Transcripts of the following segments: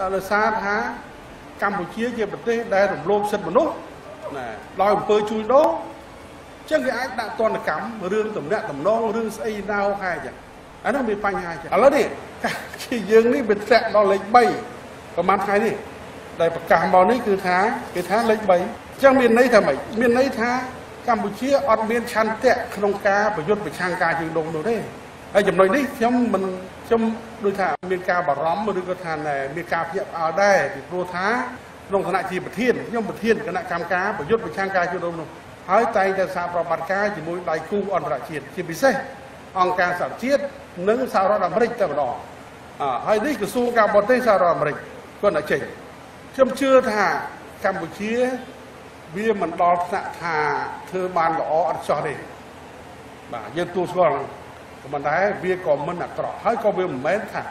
ដោយសារថាកម្ពុជាជាប្រទេសដែលរំលោភសិទ្ធិមនុស្សណាដោយអំពើជួញដូរចឹងគេអាចដាក់ទណ្ឌកម្មរឿងតំណាក់តំណងរឿងស្អីណាហែចឹងអានោះមានបញ្ហាចឹងឥឡូវនេះជាយើងនេះវាធ្លាក់ដល់លេខ3ប្រហែលថ្ងៃនេះដែលប្រកាសមកនេះគឺថាគេថាលេខ3អញ្ចឹងមានន័យថាម៉េចមានន័យថាកម្ពុជាអត់មានឆន្ទៈក្នុងការប្រយុទ្ធប្រឆាំងការជួញដូរនោះទេ ហើយចំណុចនេះខ្ញុំមិនខ្ញុំដូចថាមានការបារម្ភឬក៏ថាមានការភ្ញាក់ផ្អើលដែរពីព្រោះថាក្នុងឋានៈជាប្រធានខ្ញុំប្រធានគណៈកម្មការប្រយុទ្ធប្រឆាំងការជួញដូរនោះហើយតែងតែសហប្រតិបត្តិការជាមួយដៃគូអន្តរជាតិជាពិសេសអង្គការសហជាតិនិងសហរដ្ឋអាមេរិកតែម្ដងអហើយនេះក្រសួងការបរទេសសហរដ្ឋអាមេរិកគាត់តែចេញខ្ញុំជឿថាកម្ពុជាវាមិនដល់ថ្នាក់ថាធ្វើបានល្អអត់ចោះទេបាទយើងទូស្គាល់ ក៏ប៉ុន្តែវាក៏មិនអាក្រក់ហើយក៏វាមិនមែនថា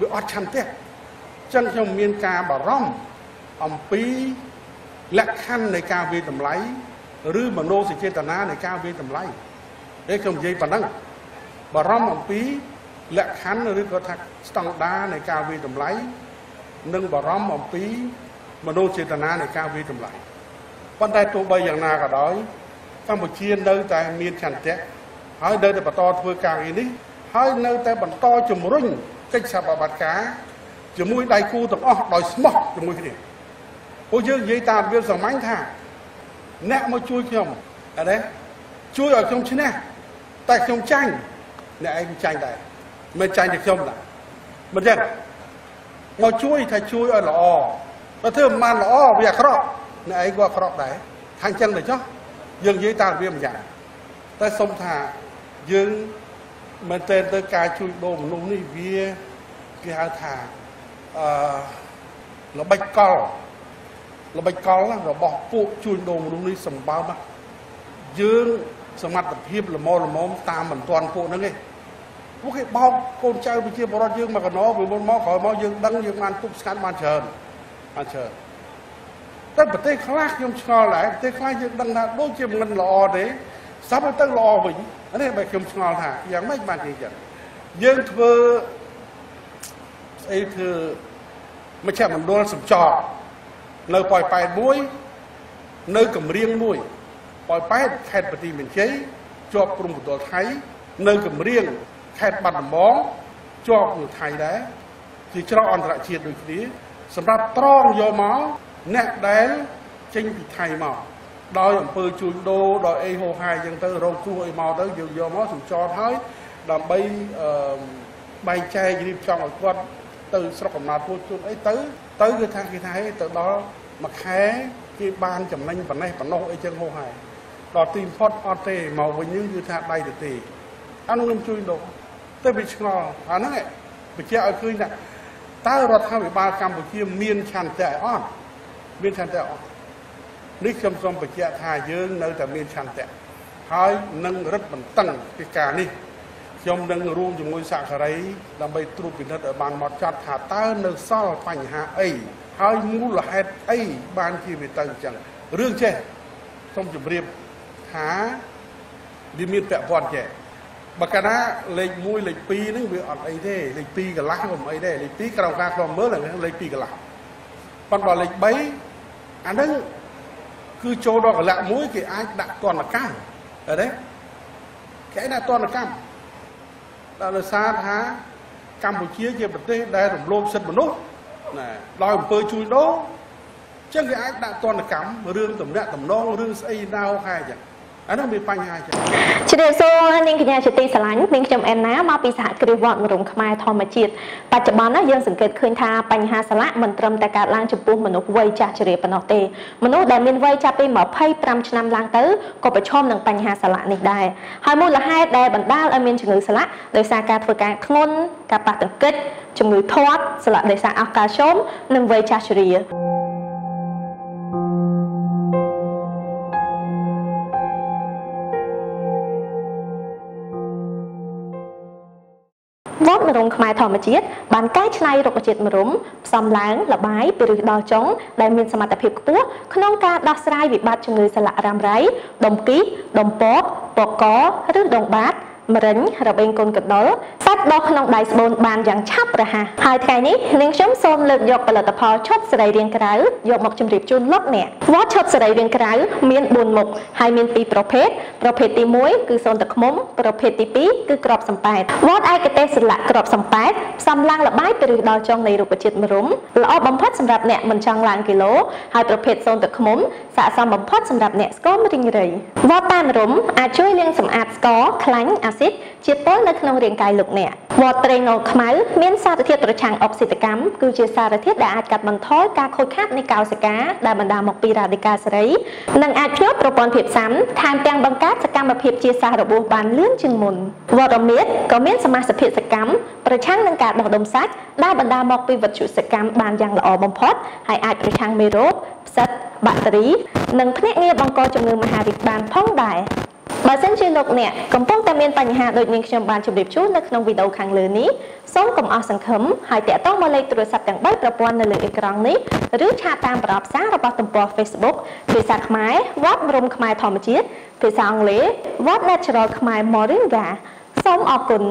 វាអត់ឆន្ទៈអញ្ចឹងខ្ញុំមានការបារម្ភអំពីលក្ខខណ្ឌនៃការវាតម្លៃឬមនោសញ្ចេតនានៃការវាតម្លៃនេះខ្ញុំនិយាយប៉ុណ្ណឹងបារម្ភអំពីលក្ខខណ្ឌឬក៏ថាស្តង់ដារនៃការវាតម្លៃនិងបារម្ភអំពីមនោចេតនានៃការវាតម្លៃប៉ុន្តែទោះបីយ៉ាងណាក៏ដោយកម្ពុជានៅតែមានចន្ទៈ ហើយនៅតែបន្តធ្វើការងារនេះហើយនៅតែបន្តជំរុញកិច្ចសហប្រតិបត្តិការជាមួយដៃគូទាំងអស់ដោយស្មោះជាមួយគ្នាពួកយើងនិយាយតាមរបៀបសាមញ្ញថាអ្នកមកជួយខ្ញុំអត់ទេជួយឲ្យខ្ញុំឈ្នះតែខ្ញុំចាញ់អ្នកឯងចាញ់ដែរមិនចាញ់តែខ្ញុំដែរមិនចឹងមកជួយថាជួយឲ្យល្អបើធ្វើមិនបានល្អវាអាក្រក់អ្នកឯងក៏អាក្រក់ដែរថាអញ្ចឹងទៅចុះយើងនិយាយតាមរបៀបម្យ៉ាងតែសុំថា យើងមែនតើទៅការជួយដូរមនុស្សនេះវាគេហៅថាអឺល្បិចកលល្បិចកលរបស់ពួកជួញដូរមនុស្សនេះសម្បើមយើងសមត្ថភាពល្មមល្មមតាមមិនទាន់ពួកហ្នឹងទេពួកគេបោកកូនចៅប្រជាពលរដ្ឋយើងមកកណោពីមុនមកក្រោយមកយើងដឹងយើងបានទប់ស្កាត់បានច្រើនបានច្រើនតែប្រទេសខ្លះខ្ញុំឆ្ងល់ដែរប្រទេសខ្លះយើងដឹងថាដូចជាមិនល្អទេ សាប់ទៅល្អវិញនេះបើខ្ញុំឆ្ងល់ថាយ៉ាងម៉េចបានជាចឹងយើងធ្វើស្អីធ្វើមជ្ឈមណ្ឌលសំចរនៅប៉ោយប៉ែតមួយនៅកំរៀងមួយប៉ោយប៉ែតខេត្តបន្ទាយមានជ័យជាប់ព្រំកណ្ដុលថៃនៅកំរៀងខេត្តបាត់ដំបងជាប់នៅថៃដែរជាច្រកអន្តរជាតិដូចគ្នាសម្រាប់ត្រងយកមកអ្នកដែលចេញពីថៃមក ដោយអំពើជួញដូរដោយអីហោហាយអញ្ចឹងទៅរងគ្រោះអីមកទៅយើងយកមកសម្ចតហើយដើម្បីអឺបែងចែករៀបចំឲ្យគាត់ទៅស្រុកកំណើតពួកជួនអីទៅទៅគឺថាគេថាទៅដល់មួយខែគេបានចំណេញប៉ុណ្ណេះប៉ុណ្ណោះអីចឹងហោហាយដល់ទីផុតអត់ទេមកវិញយើងគឺថាដៃទៅទេអានោះខ្ញុំជួយដូរទៅវាឆ្ងល់អាហ្នឹងបញ្ជាក់ឲ្យឃើញថាតើរដ្ឋាភិបាលកម្ពុជាមានឆន្ទៈអត់មានឆន្ទៈអត់ នេះខ្ញុំសូមបញ្ជាក់ថាយើងនៅតែមានឆន្ទៈហើយនឹងរឹតបន្តឹងពីការនេះខ្ញុំនឹងរួមជាមួយសហការីដើម្បីត្រួតពិនិត្យឲ្យបានមកចត់ថាតើនៅសល់បញ្ហាអីហើយមូលហេតុអីបានជាវាទៅអញ្ចឹងរឿងចេះសូមជម្រាបថាវាមានពាក់ព័ន្ធចេះបើកាលណាលេខ1លេខ2ហ្នឹងវាអត់អីទេលេខ2កន្លះក៏មិនអីទេលេខ2ក្រោមការក្រុមមើលលេខ2កន្លះប៉ុន្តែលេខ3អាហ្នឹង គឺចូលដល់កលៈមួយគេអាចដាក់ទណ្ឌកម្មឃើញទេគេអាចដាក់ទណ្ឌកម្មដោយសារថាកម្ពុជាជាប្រទេសដែលរំលោភសិទ្ធិមនុស្សណាដោយអំពើជួញដូរចឹងគេអាចដាក់ទណ្ឌកម្មរឿងតំណាក់តំណងរឿងស្អីណាហែចឹង អានោះមានបញ្ហាចឹងជ្រាបសួរនាងកញ្ញាជាទីស្រឡាញ់នាងខ្ញុំអែនណាមកពីសហគ្រាសវត្តមរុំខ្មែរធម្មជាតិបច្ចុប្បន្នណាយើងសង្កេតឃើញថាបញ្ហាស្លាកមិនត្រឹមតែកើតឡើងចំពោះមនុស្សវ័យចាស់ជ្រាបប៉ុណ្ណោះទេមនុស្សដែលមានវ័យចាប់ពី25ឆ្នាំឡើងទៅក៏ប្រឈមនឹងបញ្ហាស្លាកនេះដែរហើយមូលហេតុដែលបណ្ដាលឲ្យមានជំងឺស្លាកដោយសារការធ្វើការធ្ងន់ការប៉ះទង្គិចជំងឺធាត់ស្លាកដោយសារអស់កាល់ស្យូមនិងវ័យចាស់ជ្រាប វត្តម្រុំខ្មែរធម្មជាតិបានកែច្នៃរុក្ខជាតិម្រុំផ្សំឡើងលបាយពីឫសដល់ចុងដែលមានសមត្ថភាពខ្ពស់ក្នុងការដោះស្រាយវិបត្តិជំងឺសន្លាក់រ៉ាំរ៉ៃដុំគីដុំពកពកកឬដងបាត ម្រេញរបេងកូនកដុលសាច់ដុះក្នុងដៃស្បូនបានយ៉ាងឆាប់រហ័សហើយថ្ងៃនេះនាងខ្ញុំសូមលើកយកផលិតផលឈុតសរីរាង្គក្រៅយកមកជម្រាបជូនលោកអ្នកវត្តឈុតសរីរាង្គក្រៅមាន4មុខហើយមាន2ប្រភេទប្រភេទទី1គឺសូនទឹកឃ្មុំប្រភេទទី2គឺក្របសំប៉ែតវត្តឯកទេសស្លាកក្របសំប៉ែតផ្សំឡើងលបាយពីរឹសដល់ចុងនៃរុក្ខជាតិម្រុំល្អបំផុតសម្រាប់អ្នកមិនចង់ឡើងគីឡូហើយប្រភេទសូនទឹកឃ្មុំស័ក្តិសមបំផុតសម្រាប់អ្នកស្គមរីងរៃវត្តតាមរុំអាចជួយលាងសម្អាតស្ករខ្លាញ់អាស៊ីតជាតិពុលនៅក្នុងរាងកាយលោកអ្នកវត្តត្រេងអូលខ្មៅមានសារធាតុប្រឆាំងអុកស៊ីតកម្មគឺជាសារធាតុដែលអាចកាត់បន្ថយការខូចខាតនៃកោសិកាដែលបណ្ដាលមកពីរ៉ាឌីកាសេរីនិងអាចភ្ញាក់ប្រព័ន្ធភាពស៊ាំថែមទាំងបង្កើតសកម្មភាពជាសះរបួសបានលឿនជាងមុនវត្តរមៀតក៏មានសមាសភាពសកម្មប្រឆាំងនឹងការដុះដុំសាច់ដែលបណ្ដាលមកពីវត្ថុសកម្មបានយ៉ាងល្អបំផុតហើយអាចប្រឆាំងមេរោគផ្សិតបាក់តេរី និងភ្នាក់ងារបង្កជំងឺមហារីកបានផងដែរ បើសិនជាលោកអ្នកកំពុងតែមានបញ្ហាដូចនាងខ្ញុំបានជម្រាបជូននៅក្នុងវីដេអូខាងលើនេះសូមកុំអស់សង្ឃឹមហើយតាក់ទងមកលេខទូរស័ព្ទទាំង3ប្រព័ន្ធនៅលើអេក្រង់នេះឬឆាតតាមប្រអប់សាររបស់ទំព័រ Facebook ភាសាខ្មែរវត្តរំខ្មែរធម្មជាតិភាសាអង់គ្លេសវត្ត Natural ខ្មែរ Moringa សូមអរគុណ